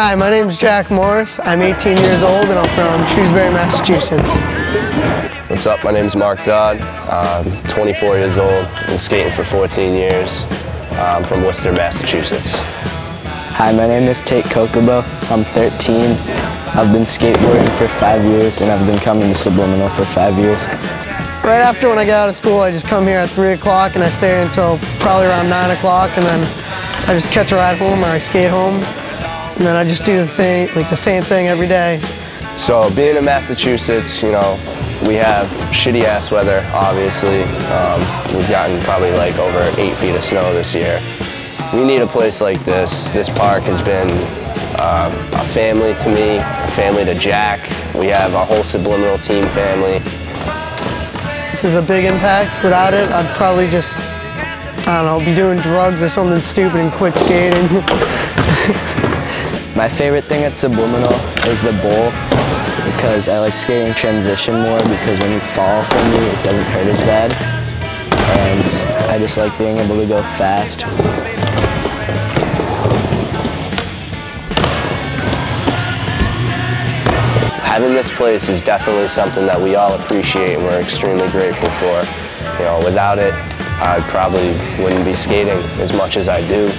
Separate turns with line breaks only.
Hi, my name is Jack Morris. I'm 18 years old and I'm from Shrewsbury, Massachusetts.
What's up? My name is Mark Dodd. I'm 24 years old. Been skating for 14 years. I'm from Worcester, Massachusetts.
Hi, my name is Tate Kokubo. I'm 13. I've been skateboarding for five years and I've been coming to Subliminal for five years.
Right after when I get out of school, I just come here at 3 o'clock and I stay until probably around 9 o'clock and then I just catch a ride home or I skate home. And then I just do the thing, like the same thing every day.
So being in Massachusetts, you know, we have shitty ass weather, obviously. Um, we've gotten probably like over eight feet of snow this year. We need a place like this. This park has been um, a family to me, a family to Jack. We have a whole Subliminal team family.
This is a big impact. Without it, I'd probably just, I don't know, be doing drugs or something stupid and quit skating.
My favorite thing at Subliminal is the bowl because I like skating transition more because when you fall from me, it doesn't hurt as bad. And I just like being able to go fast.
Having this place is definitely something that we all appreciate and we're extremely grateful for. You know, without it, I probably wouldn't be skating as much as I do.